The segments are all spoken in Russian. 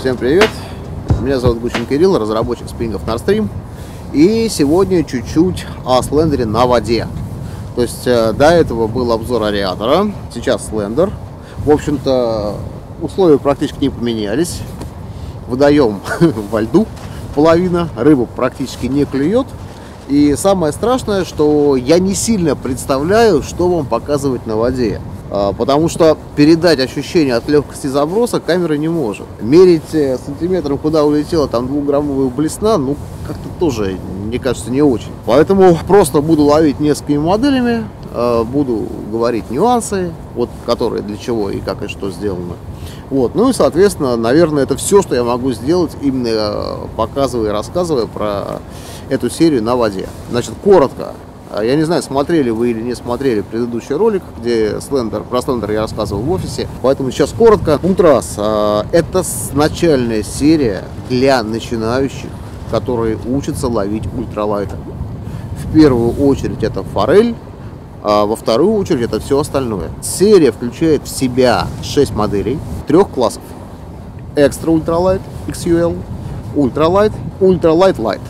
Всем привет! Меня зовут Гучин Кирилл, разработчик спингов Nordstream. И сегодня чуть-чуть о слендере на воде. То есть э, до этого был обзор ариатора, сейчас слендер. В общем-то, условия практически не поменялись. Выдаем во льду половина, рыба практически не клюет. И самое страшное, что я не сильно представляю, что вам показывать на воде. А, потому что передать ощущение от легкости заброса камера не может. Мерить э, сантиметром, куда улетела там двухграммовая блесна, ну, как-то тоже, мне кажется, не очень. Поэтому просто буду ловить несколькими моделями, а, буду говорить нюансы, вот которые для чего и как и что сделано. Вот. Ну и, соответственно, наверное, это все, что я могу сделать, именно э, показывая и рассказывая про эту серию на воде. Значит, коротко. А я не знаю, смотрели вы или не смотрели предыдущий ролик, где Слендер, про Слендер я рассказывал в офисе. Поэтому сейчас коротко. Пункт раз. А, это начальная серия для начинающих, которые учатся ловить ультралайтом. В первую очередь это форель, а во вторую очередь это все остальное. Серия включает в себя 6 моделей трех классов. Экстра ультралайт, XUL, ультралайт, ультралайт light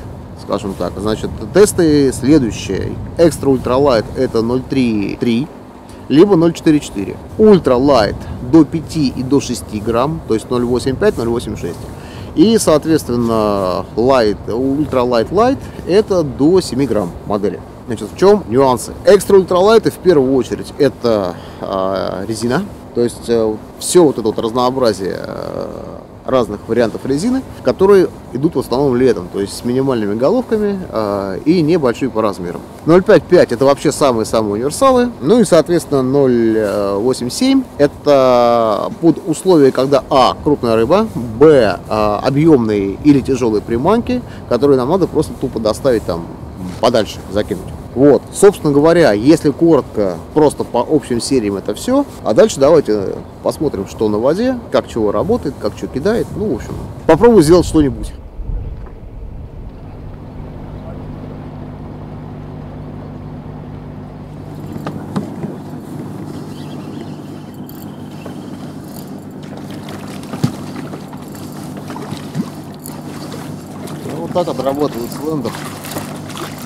скажем так. Значит, тесты следующие. Экстра ультралайт это 0,3,3, либо 0,44. Ультралайт до 5 и до 6 грамм, то есть 0,85, 0,86. И, соответственно, light, ультралайт light это до 7 грамм модели. Значит, в чем нюансы? Экстра ультралайты в первую очередь это э, резина, то есть э, все вот это вот разнообразие э, разных вариантов резины, которые идут в основном летом, то есть с минимальными головками э, и небольшие по размерам. 0,55 это вообще самые-самые универсалы. Ну и, соответственно, 0,87 это под условие, когда А. крупная рыба, Б. Э, объемные или тяжелые приманки, которые нам надо просто тупо доставить там подальше, закинуть. Вот, собственно говоря, если коротко, просто по общим сериям это все. А дальше давайте посмотрим, что на воде, как чего работает, как что кидает. Ну, в общем, попробую сделать что-нибудь. Вот так отработает слендер.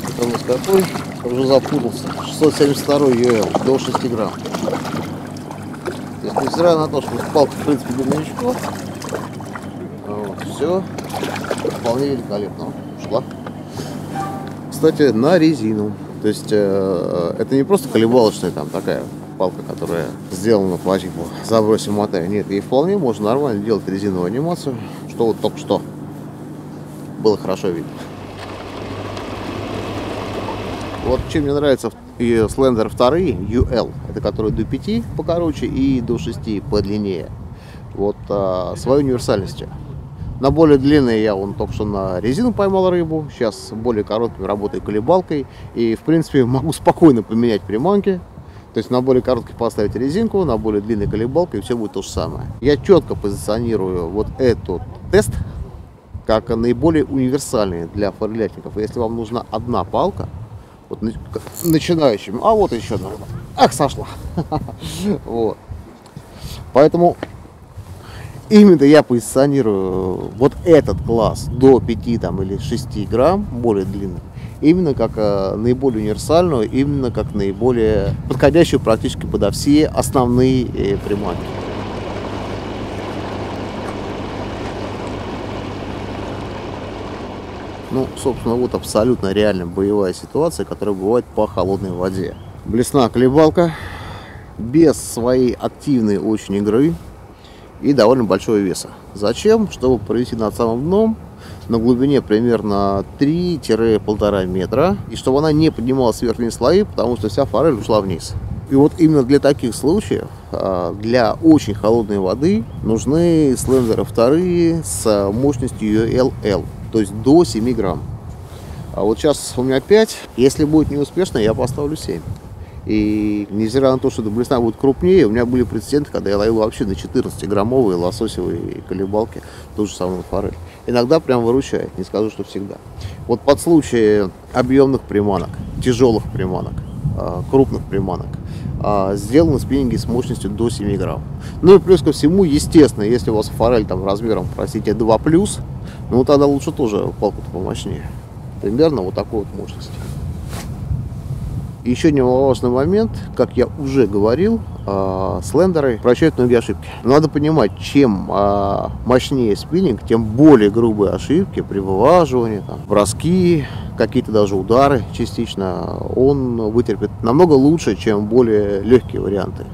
Это у нас какой? Уже запутался. 672 UL до 6 грамм. То есть, несмотря на то, что палка в принципе для новичков, вот, все вполне великолепно. Ушла. Кстати, на резину. То есть э, это не просто колебалочная там такая палка, которая сделана по типу забросе мотая. Нет, ей вполне можно нормально делать резиновую анимацию, что вот только что было хорошо видно. Вот чем мне нравится Slender 2 UL, это который до 5 покороче и до 6 подлиннее. Вот а, своей универсальностью. На более длинные я вон только что на резину поймал рыбу, сейчас более коротким работаю колебалкой и в принципе могу спокойно поменять приманки. То есть на более короткий поставить резинку, на более длинной колебалкой, и все будет то же самое. Я четко позиционирую вот этот тест как наиболее универсальный для форелятников. Если вам нужна одна палка, вот начинающим. А вот еще одна рыба. Ах, сошла. Вот. Поэтому именно я позиционирую вот этот класс до 5 там, или 6 грамм, более длинный, именно как э, наиболее универсальную, именно как наиболее подходящую практически подо все основные э. Ну, собственно, вот абсолютно реальная боевая ситуация, которая бывает по холодной воде. Блесна колебалка, без своей активной очень игры и довольно большого веса. Зачем? Чтобы провести над самым дном на глубине примерно 3-1,5 метра, и чтобы она не поднималась в верхние слои, потому что вся форель ушла вниз. И вот именно для таких случаев, а, для очень холодной воды, нужны слендеры вторые с мощностью ULL то есть до 7 грамм. А вот сейчас у меня 5, если будет неуспешно, я поставлю 7. И невзирая на то, что блесна будет крупнее, у меня были прецеденты, когда я ловил вообще на 14-граммовые лососевые колебалки, ту же самую форель. Иногда прям выручает, не скажу, что всегда. Вот под случай объемных приманок, тяжелых приманок, а, крупных приманок, а, сделаны спиннинги с мощностью до 7 грамм. Ну и плюс ко всему, естественно, если у вас форель там размером, простите, 2+, ну тогда лучше тоже палку-то помощнее. Примерно вот такой вот мощности. Еще немаловажный момент, как я уже говорил, э, слендеры прощают многие ошибки. Надо понимать, чем э, мощнее спиннинг, тем более грубые ошибки при вываживании, там, броски, какие-то даже удары частично, он вытерпит намного лучше, чем более легкие варианты.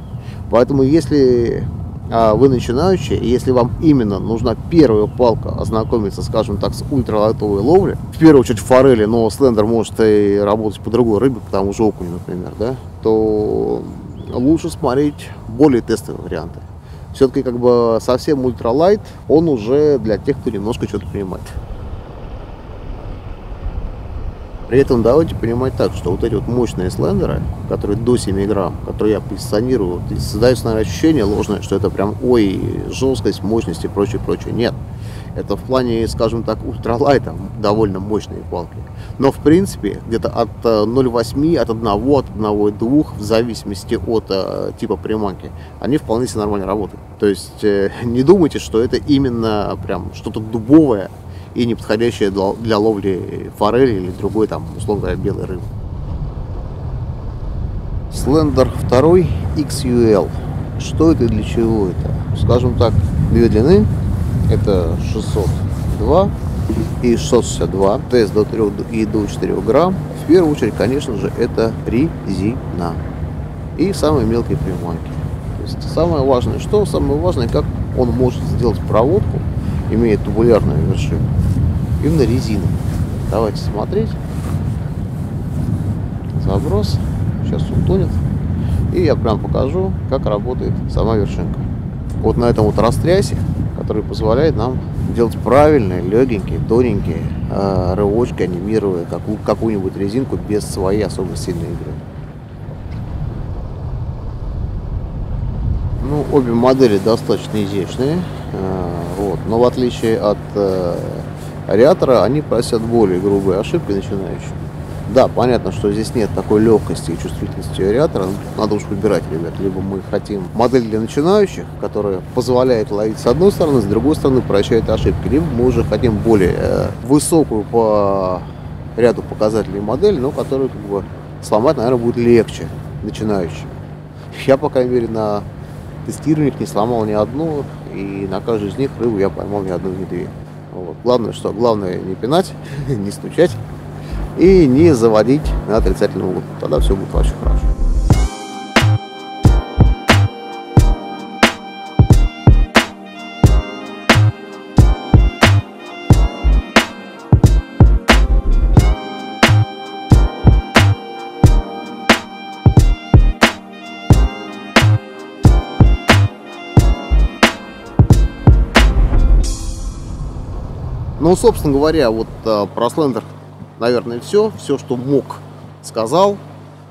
Поэтому если а вы начинающий, и если вам именно нужна первая палка ознакомиться, скажем так, с ультралайтовой ловлей, в первую очередь форели, но слендер может и работать по другой рыбе, по тому же например, да, то лучше смотреть более тестовые варианты. Все-таки как бы совсем ультралайт, он уже для тех, кто немножко что-то понимает. При этом давайте понимать так, что вот эти вот мощные слендеры, которые до 7 грамм, которые я позиционирую, создается, наверное, ощущение ложное, что это прям, ой, жесткость, мощность и прочее, прочее. Нет. Это в плане, скажем так, ультралайта довольно мощные палки. Но, в принципе, где-то от 0,8, э, от 1, от 1,2, в зависимости от э, типа приманки, они вполне себе нормально работают. То есть э, не думайте, что это именно прям что-то дубовое, и не подходящая для ловли форели или другой там, условно говоря, белой рыбы. Слендер 2 XUL. Что это и для чего это? Скажем так, две длины. Это 602 и 662. Тест до 3 и до 4 грамм. В первую очередь, конечно же, это резина. И самые мелкие приманки. То есть самое важное, что? Самое важное, как он может сделать проводку имеет тубулярную вершину. Именно резина. Давайте смотреть. Заброс. Сейчас он тонет. И я прям покажу, как работает сама вершинка. Вот на этом вот растрясе, который позволяет нам делать правильные, легенькие, тоненькие э, рывочки, анимируя какую, какую-нибудь резинку без своей особо сильной игры. Ну, обе модели достаточно изящные. Э, вот. Но в отличие от э, ариатора, они просят более грубые ошибки начинающие. Да, понятно, что здесь нет такой легкости и чувствительности ариатора. Надо уж выбирать, ребят. Либо мы хотим модель для начинающих, которая позволяет ловить с одной стороны, с другой стороны прощает ошибки. Либо мы уже хотим более э, высокую по ряду показателей модель, но которую как бы сломать, наверное, будет легче начинающим. Я, по крайней мере, на тестированиях не сломал ни одну, и на каждую из них рыбу я поймал ни одну, ни две. Вот. Главное, что главное не пинать, не стучать и не заводить на отрицательный угол. Тогда все будет очень хорошо. Ну, собственно говоря, вот а, про слендер, наверное, все. Все, что мог, сказал.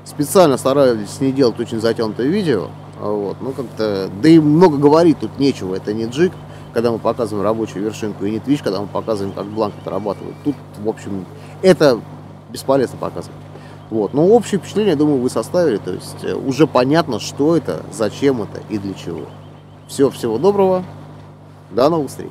Специально старались не делать очень затянутое видео. Вот, ну, как-то, да и много говорить тут нечего. Это не джиг, когда мы показываем рабочую вершинку, и не твич, когда мы показываем, как бланк отрабатывает. Тут, в общем, это бесполезно показывать. Вот. Но общее впечатление, думаю, вы составили. То есть э, уже понятно, что это, зачем это и для чего. Все, всего доброго. До новых встреч.